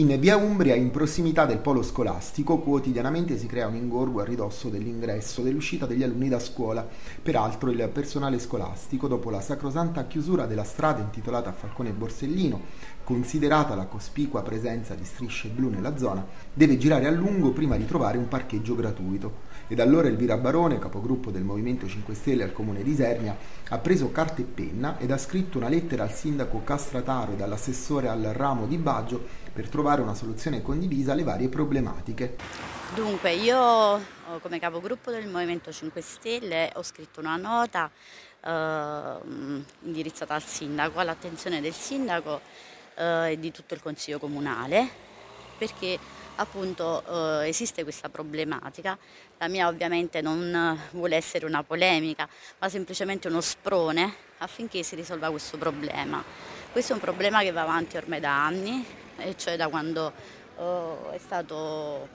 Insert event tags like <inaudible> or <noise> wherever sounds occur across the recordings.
In via Umbria, in prossimità del polo scolastico, quotidianamente si crea un ingorgo a ridosso dell'ingresso e dell'uscita degli alunni da scuola. Peraltro il personale scolastico, dopo la sacrosanta chiusura della strada intitolata a Falcone Borsellino, considerata la cospicua presenza di strisce blu nella zona, deve girare a lungo prima di trovare un parcheggio gratuito. Ed allora Elvira Barone, capogruppo del Movimento 5 Stelle al comune di Isernia, ha preso carta e penna ed ha scritto una lettera al sindaco Castrataro e all'assessore al ramo di Baggio per trovare una soluzione condivisa alle varie problematiche. Dunque, io come capogruppo del Movimento 5 Stelle ho scritto una nota eh, indirizzata al sindaco, all'attenzione del sindaco eh, e di tutto il Consiglio Comunale perché appunto eh, esiste questa problematica. La mia ovviamente non vuole essere una polemica, ma semplicemente uno sprone affinché si risolva questo problema. Questo è un problema che va avanti ormai da anni, e cioè da quando eh, è stato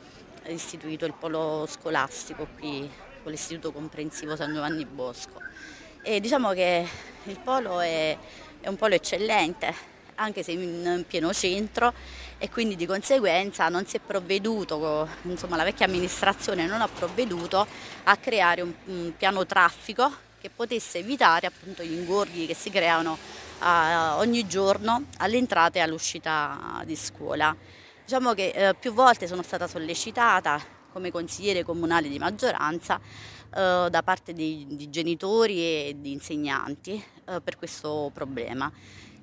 istituito il polo scolastico qui con l'Istituto Comprensivo San Giovanni Bosco. E diciamo che il polo è, è un polo eccellente, anche se in pieno centro e quindi di conseguenza non si è provveduto, insomma la vecchia amministrazione non ha provveduto a creare un, un piano traffico che potesse evitare appunto gli ingorghi che si creano uh, ogni giorno all'entrata e all'uscita di scuola. Diciamo che uh, più volte sono stata sollecitata come consigliere comunale di maggioranza uh, da parte di, di, genitori e di insegnanti per questo problema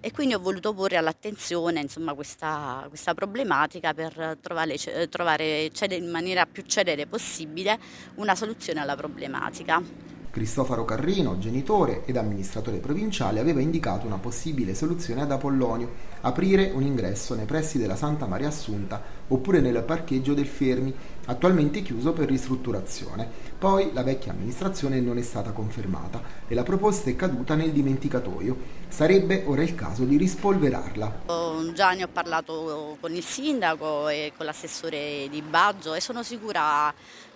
e quindi ho voluto porre all'attenzione insomma, questa, questa, problematica per trovare, trovare in maniera più celere possibile una soluzione alla problematica. Cristoforo Carrino, genitore ed amministratore provinciale, aveva indicato una possibile soluzione ad Apollonio, aprire un ingresso nei pressi della Santa Maria Assunta oppure nel parcheggio del Fermi, attualmente chiuso per ristrutturazione. Poi la vecchia amministrazione non è stata confermata e la proposta è caduta nel dimenticatoio. Sarebbe ora il caso di rispolverarla. Già ne ho parlato con il sindaco e con l'assessore di Baggio e sono sicura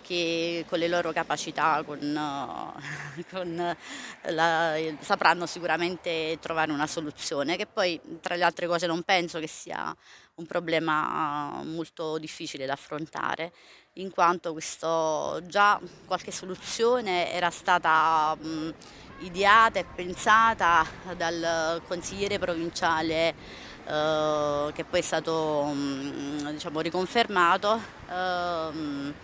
che con le loro capacità con, <laughs> con la, sapranno sicuramente trovare una soluzione, che poi tra le altre cose non penso che sia un problema molto difficile da affrontare, in quanto questo, già qualche soluzione era stata mh, ideata e pensata dal consigliere provinciale eh, che poi è stato mh, diciamo, riconfermato. Eh,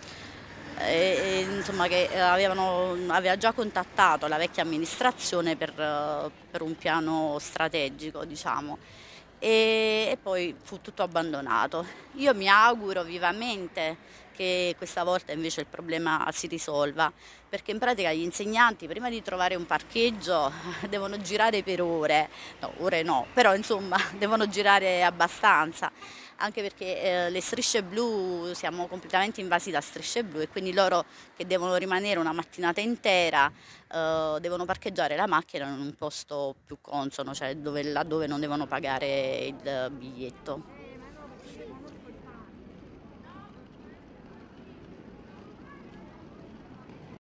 e, insomma, che avevano, aveva già contattato la vecchia amministrazione per, per un piano strategico, diciamo. E, e poi fu tutto abbandonato. Io mi auguro vivamente che questa volta invece il problema si risolva, perché in pratica gli insegnanti prima di trovare un parcheggio <laughs> devono girare per ore, no, ore no, però insomma <laughs> devono girare abbastanza anche perché eh, le strisce blu siamo completamente invasi da strisce blu e quindi loro che devono rimanere una mattinata intera eh, devono parcheggiare la macchina in un posto più consono, cioè dove, laddove non devono pagare il biglietto.